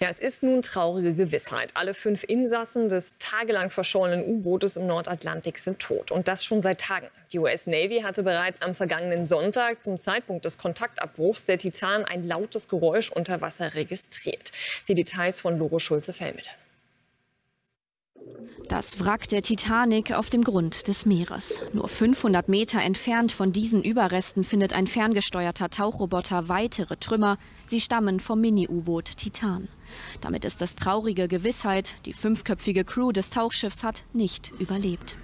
Ja, es ist nun traurige Gewissheit. Alle fünf Insassen des tagelang verschollenen U-Bootes im Nordatlantik sind tot. Und das schon seit Tagen. Die US Navy hatte bereits am vergangenen Sonntag zum Zeitpunkt des Kontaktabbruchs der Titan ein lautes Geräusch unter Wasser registriert. Die Details von Lore Schulze-Fellmede. Das Wrack der Titanic auf dem Grund des Meeres. Nur 500 Meter entfernt von diesen Überresten findet ein ferngesteuerter Tauchroboter weitere Trümmer. Sie stammen vom Mini-U-Boot Titan. Damit ist es traurige Gewissheit, die fünfköpfige Crew des Tauchschiffs hat nicht überlebt.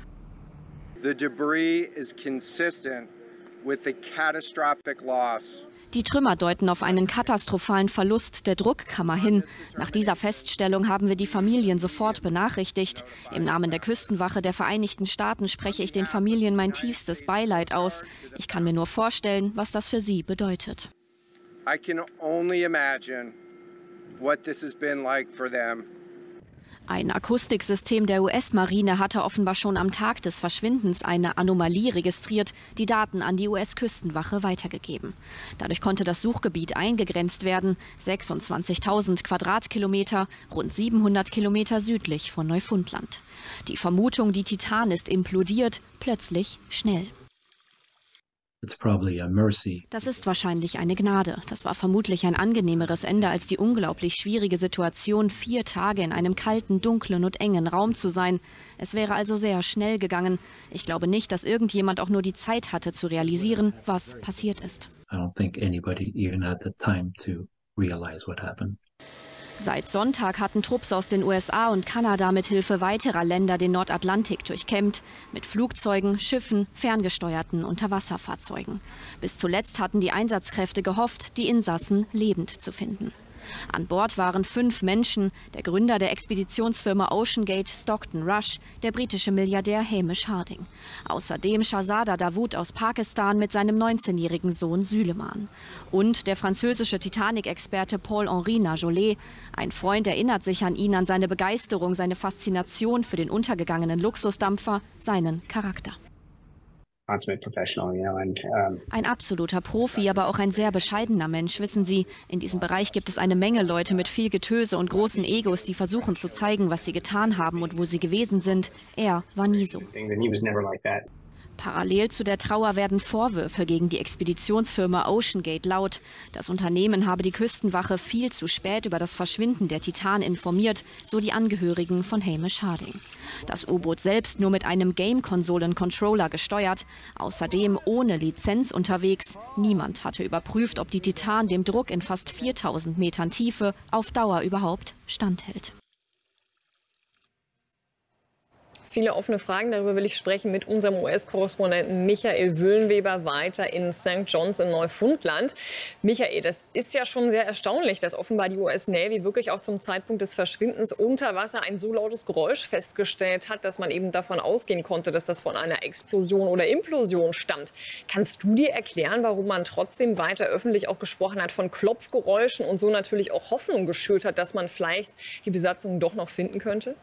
The debris is consistent with the catastrophic loss die Trümmer deuten auf einen katastrophalen Verlust der Druckkammer hin. Nach dieser Feststellung haben wir die Familien sofort benachrichtigt. Im Namen der Küstenwache der Vereinigten Staaten spreche ich den Familien mein tiefstes Beileid aus. Ich kann mir nur vorstellen, was das für sie bedeutet. I can only imagine what this has been like for them. Ein Akustiksystem der US-Marine hatte offenbar schon am Tag des Verschwindens eine Anomalie registriert, die Daten an die US-Küstenwache weitergegeben. Dadurch konnte das Suchgebiet eingegrenzt werden, 26.000 Quadratkilometer, rund 700 Kilometer südlich von Neufundland. Die Vermutung, die Titan ist implodiert, plötzlich schnell. Das ist wahrscheinlich eine Gnade. Das war vermutlich ein angenehmeres Ende als die unglaublich schwierige Situation, vier Tage in einem kalten, dunklen und engen Raum zu sein. Es wäre also sehr schnell gegangen. Ich glaube nicht, dass irgendjemand auch nur die Zeit hatte zu realisieren, was passiert ist. I don't think anybody even had the time to realize what happened. Seit Sonntag hatten Trupps aus den USA und Kanada mit Hilfe weiterer Länder den Nordatlantik durchkämmt, mit Flugzeugen, Schiffen, ferngesteuerten Unterwasserfahrzeugen. Bis zuletzt hatten die Einsatzkräfte gehofft, die Insassen lebend zu finden. An Bord waren fünf Menschen, der Gründer der Expeditionsfirma OceanGate Stockton Rush, der britische Milliardär Hamish Harding. Außerdem Shahzada Dawood aus Pakistan mit seinem 19-jährigen Sohn Süleman. Und der französische Titanic-Experte Paul-Henri Najolet. Ein Freund erinnert sich an ihn, an seine Begeisterung, seine Faszination für den untergegangenen Luxusdampfer, seinen Charakter. Ein absoluter Profi, aber auch ein sehr bescheidener Mensch, wissen Sie. In diesem Bereich gibt es eine Menge Leute mit viel Getöse und großen Egos, die versuchen zu zeigen, was sie getan haben und wo sie gewesen sind. Er war nie so. Parallel zu der Trauer werden Vorwürfe gegen die Expeditionsfirma OceanGate laut. Das Unternehmen habe die Küstenwache viel zu spät über das Verschwinden der Titan informiert, so die Angehörigen von Hamish Harding. Das U-Boot selbst nur mit einem Game-Konsolen-Controller gesteuert, außerdem ohne Lizenz unterwegs. Niemand hatte überprüft, ob die Titan dem Druck in fast 4000 Metern Tiefe auf Dauer überhaupt standhält. Viele offene Fragen. Darüber will ich sprechen mit unserem US-Korrespondenten Michael Wüllenweber weiter in St. John's in Neufundland. Michael, das ist ja schon sehr erstaunlich, dass offenbar die US Navy wirklich auch zum Zeitpunkt des Verschwindens unter Wasser ein so lautes Geräusch festgestellt hat, dass man eben davon ausgehen konnte, dass das von einer Explosion oder Implosion stammt. Kannst du dir erklären, warum man trotzdem weiter öffentlich auch gesprochen hat von Klopfgeräuschen und so natürlich auch Hoffnung geschürt hat, dass man vielleicht die Besatzung doch noch finden könnte?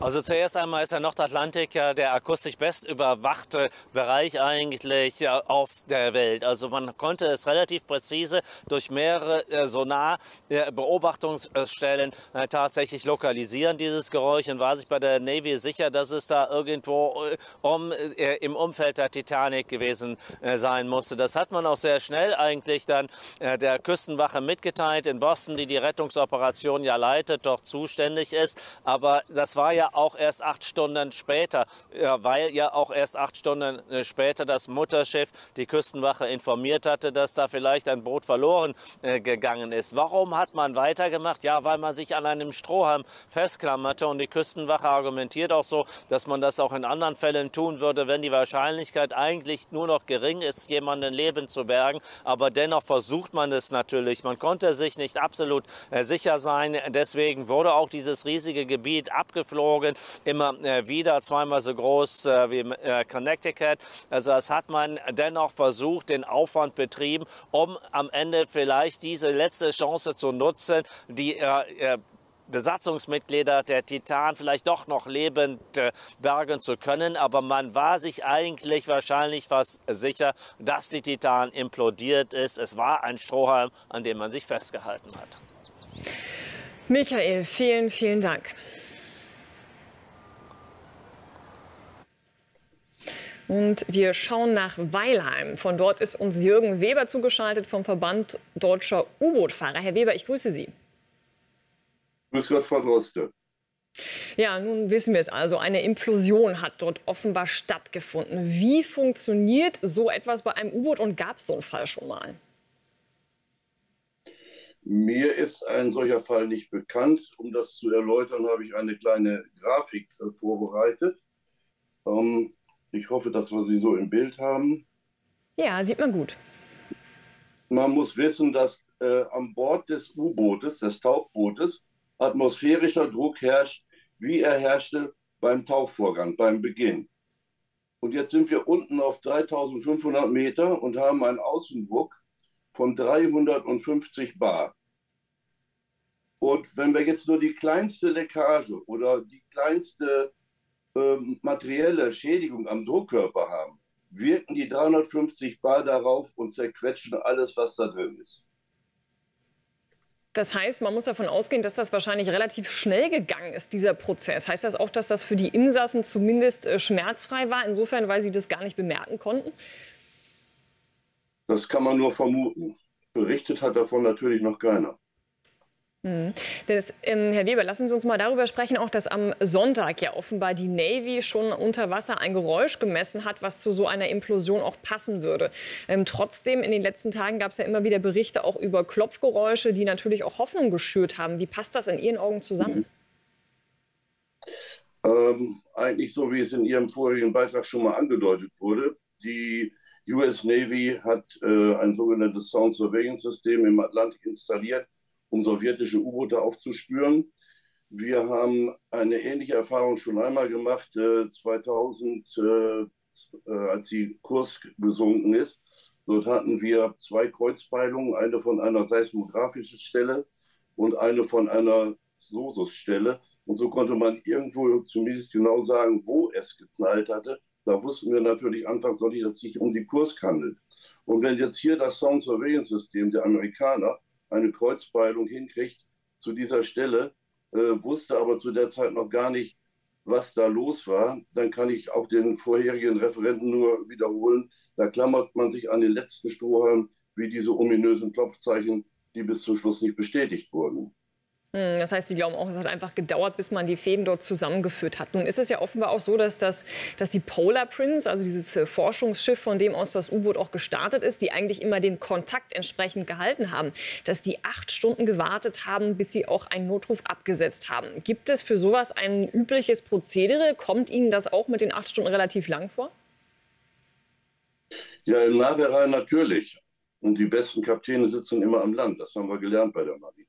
Also zuerst einmal ist der Nordatlantik ja der akustisch best überwachte Bereich eigentlich auf der Welt. Also man konnte es relativ präzise durch mehrere äh, Sonar-Beobachtungsstellen äh, tatsächlich lokalisieren, dieses Geräusch, und war sich bei der Navy sicher, dass es da irgendwo äh, um, im Umfeld der Titanic gewesen sein musste. Das hat man auch sehr schnell eigentlich dann der Küstenwache mitgeteilt in Boston, die die Rettungsoperation ja leitet, dort zuständig ist. Aber das war ja auch erst acht Stunden später, weil ja auch erst acht Stunden äh, später das Mutterschiff die Küstenwache informiert hatte, dass da vielleicht ein Boot verloren äh, gegangen ist. Warum hat man weitergemacht? Ja, weil man sich an einem Strohhalm festklammerte und die Küstenwache argumentiert auch so, dass man das auch in anderen Fällen tun würde, wenn die Wahrscheinlichkeit eigentlich nur noch gering ist, jemanden Leben zu bergen. Aber dennoch versucht man es natürlich. Man konnte sich nicht absolut äh, sicher sein. Deswegen wurde auch dieses riesige Gebiet abgeflogen geflogen, immer wieder zweimal so groß wie äh, Connecticut. Also das hat man dennoch versucht, den Aufwand betrieben, um am Ende vielleicht diese letzte Chance zu nutzen, die Besatzungsmitglieder der Titan vielleicht doch noch lebend bergen zu können. Aber man war sich eigentlich wahrscheinlich fast sicher, dass die Titan implodiert ist. Es war ein Strohhalm, an dem man sich festgehalten hat. Michael, vielen, vielen Dank. Und wir schauen nach Weilheim. Von dort ist uns Jürgen Weber zugeschaltet vom Verband Deutscher U-Boot-Fahrer. Herr Weber, ich grüße Sie. Grüß Gott, Frau Droste. Ja, nun wissen wir es also. Eine Implosion hat dort offenbar stattgefunden. Wie funktioniert so etwas bei einem U-Boot und gab es so einen Fall schon mal? Mir ist ein solcher Fall nicht bekannt. Um das zu erläutern, habe ich eine kleine Grafik äh, vorbereitet. Ähm, ich hoffe, dass wir sie so im Bild haben. Ja, sieht man gut. Man muss wissen, dass äh, an Bord des U-Bootes, des Tauchbootes, atmosphärischer Druck herrscht, wie er herrschte beim Tauchvorgang, beim Beginn. Und jetzt sind wir unten auf 3500 Meter und haben einen Außendruck von 350 Bar. Und wenn wir jetzt nur die kleinste Leckage oder die kleinste ähm, materielle Schädigung am Druckkörper haben, wirken die 350 Bar darauf und zerquetschen alles, was da drin ist. Das heißt, man muss davon ausgehen, dass das wahrscheinlich relativ schnell gegangen ist, dieser Prozess. Heißt das auch, dass das für die Insassen zumindest äh, schmerzfrei war, insofern, weil sie das gar nicht bemerken konnten? Das kann man nur vermuten. Berichtet hat davon natürlich noch keiner. Mhm. Das, ähm, Herr Weber, lassen Sie uns mal darüber sprechen, auch dass am Sonntag ja offenbar die Navy schon unter Wasser ein Geräusch gemessen hat, was zu so einer Implosion auch passen würde. Ähm, trotzdem, in den letzten Tagen gab es ja immer wieder Berichte auch über Klopfgeräusche, die natürlich auch Hoffnung geschürt haben. Wie passt das in Ihren Augen zusammen? Ähm, eigentlich so, wie es in Ihrem vorigen Beitrag schon mal angedeutet wurde. Die US Navy hat äh, ein sogenanntes Sound Surveillance System im Atlantik installiert um sowjetische U-Boote aufzuspüren. Wir haben eine ähnliche Erfahrung schon einmal gemacht, äh, 2000, äh, äh, als die Kurs gesunken ist. Dort hatten wir zwei Kreuzpeilungen, eine von einer seismografischen Stelle und eine von einer Sosus-Stelle. Und so konnte man irgendwo zumindest genau sagen, wo es geknallt hatte. Da wussten wir natürlich anfangs dass es sich um die Kurs handelt. Und wenn jetzt hier das Sound Surveillance System der Amerikaner eine Kreuzbeilung hinkriegt zu dieser Stelle, äh, wusste aber zu der Zeit noch gar nicht, was da los war, dann kann ich auch den vorherigen Referenten nur wiederholen. Da klammert man sich an den letzten Strohhalm, wie diese ominösen Klopfzeichen, die bis zum Schluss nicht bestätigt wurden. Hm, das heißt, die glauben auch, es hat einfach gedauert, bis man die Fäden dort zusammengeführt hat. Nun ist es ja offenbar auch so, dass, das, dass die Polar Prince, also dieses äh, Forschungsschiff, von dem aus das U-Boot auch gestartet ist, die eigentlich immer den Kontakt entsprechend gehalten haben, dass die acht Stunden gewartet haben, bis sie auch einen Notruf abgesetzt haben. Gibt es für sowas ein übliches Prozedere? Kommt Ihnen das auch mit den acht Stunden relativ lang vor? Ja, im Nachhinein natürlich. Und die besten Kapitäne sitzen immer am Land. Das haben wir gelernt bei der Marine.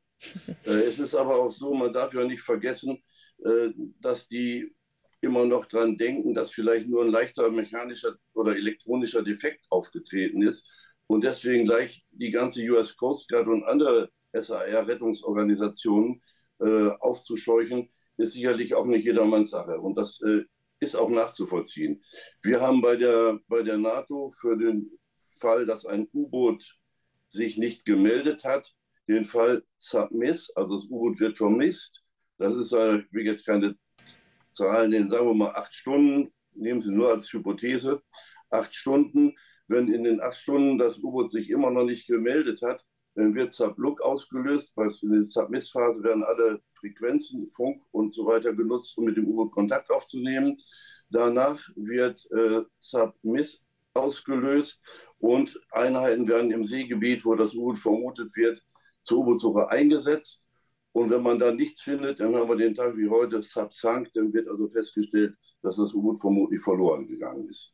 Äh, es ist aber auch so, man darf ja nicht vergessen, äh, dass die immer noch daran denken, dass vielleicht nur ein leichter mechanischer oder elektronischer Defekt aufgetreten ist und deswegen gleich die ganze US Coast Guard und andere SAR-Rettungsorganisationen äh, aufzuscheuchen, ist sicherlich auch nicht jedermanns Sache. Und das äh, ist auch nachzuvollziehen. Wir haben bei der, bei der NATO für den Fall, dass ein U-Boot sich nicht gemeldet hat, den Fall Submiss, also das U-Boot wird vermisst. Das ist, äh, ich will jetzt keine Zahlen nennen, sagen wir mal acht Stunden, nehmen Sie nur als Hypothese, acht Stunden. Wenn in den acht Stunden das U-Boot sich immer noch nicht gemeldet hat, dann wird Sublook ausgelöst, weil in der Submiss-Phase werden alle Frequenzen, Funk und so weiter genutzt, um mit dem U-Boot Kontakt aufzunehmen. Danach wird äh, Submiss ausgelöst und Einheiten werden im Seegebiet, wo das U-Boot vermutet wird, zur U-Boot-Suche eingesetzt. Und wenn man da nichts findet, dann haben wir den Tag wie heute Subsank, dann wird also festgestellt, dass das U-Boot vermutlich verloren gegangen ist.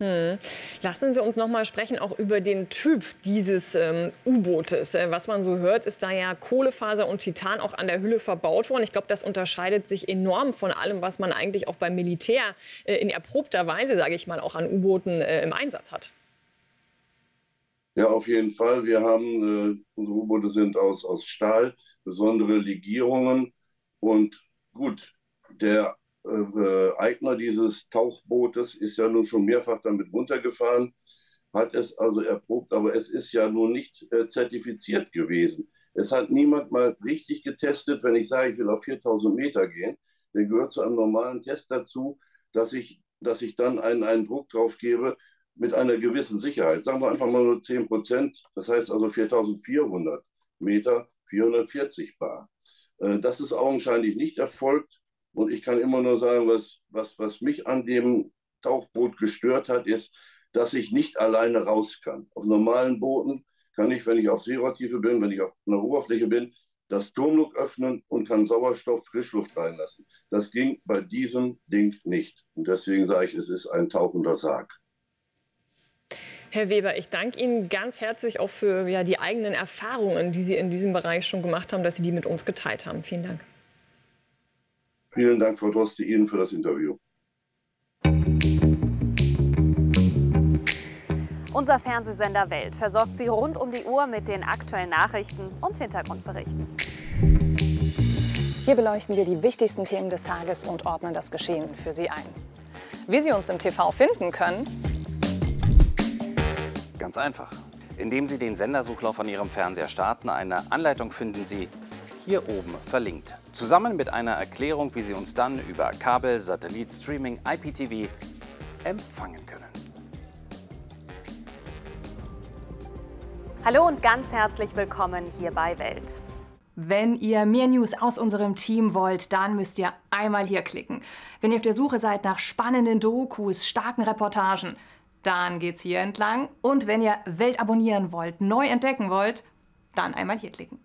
Hm. Lassen Sie uns noch mal sprechen auch über den Typ dieses ähm, U-Bootes. Äh, was man so hört, ist da ja Kohlefaser und Titan auch an der Hülle verbaut worden. Ich glaube, das unterscheidet sich enorm von allem, was man eigentlich auch beim Militär äh, in erprobter Weise, sage ich mal, auch an U-Booten äh, im Einsatz hat. Ja, auf jeden Fall. Wir haben, äh, unsere U-Boote sind aus, aus Stahl. besondere Legierungen. Und gut, der äh, Eigner dieses Tauchbootes ist ja nun schon mehrfach damit runtergefahren, hat es also erprobt, aber es ist ja nun nicht äh, zertifiziert gewesen. Es hat niemand mal richtig getestet, wenn ich sage, ich will auf 4000 Meter gehen, dann gehört zu einem normalen Test dazu, dass ich, dass ich dann einen, einen Druck drauf gebe mit einer gewissen Sicherheit. Sagen wir einfach mal nur 10 Prozent, das heißt also 4400 Meter, 440 Bar. Äh, das ist augenscheinlich nicht erfolgt. Und ich kann immer nur sagen, was, was, was mich an dem Tauchboot gestört hat, ist, dass ich nicht alleine raus kann. Auf normalen Booten kann ich, wenn ich auf Seerotiefe bin, wenn ich auf einer Oberfläche bin, das Turmluck öffnen und kann Sauerstoff, Frischluft reinlassen. Das ging bei diesem Ding nicht. Und deswegen sage ich, es ist ein tauchender Sarg. Herr Weber, ich danke Ihnen ganz herzlich auch für ja, die eigenen Erfahrungen, die Sie in diesem Bereich schon gemacht haben, dass Sie die mit uns geteilt haben. Vielen Dank. Vielen Dank, Frau Droste, Ihnen für das Interview. Unser Fernsehsender Welt versorgt Sie rund um die Uhr mit den aktuellen Nachrichten und Hintergrundberichten. Hier beleuchten wir die wichtigsten Themen des Tages und ordnen das Geschehen für Sie ein. Wie Sie uns im TV finden können, Ganz einfach. Indem Sie den Sendersuchlauf an Ihrem Fernseher starten, eine Anleitung finden Sie hier oben verlinkt. Zusammen mit einer Erklärung, wie Sie uns dann über Kabel, Satellit, Streaming, IPTV empfangen können. Hallo und ganz herzlich willkommen hier bei Welt. Wenn ihr mehr News aus unserem Team wollt, dann müsst ihr einmal hier klicken. Wenn ihr auf der Suche seid nach spannenden Dokus, starken Reportagen, dann geht's hier entlang. Und wenn ihr Welt abonnieren wollt, neu entdecken wollt, dann einmal hier klicken.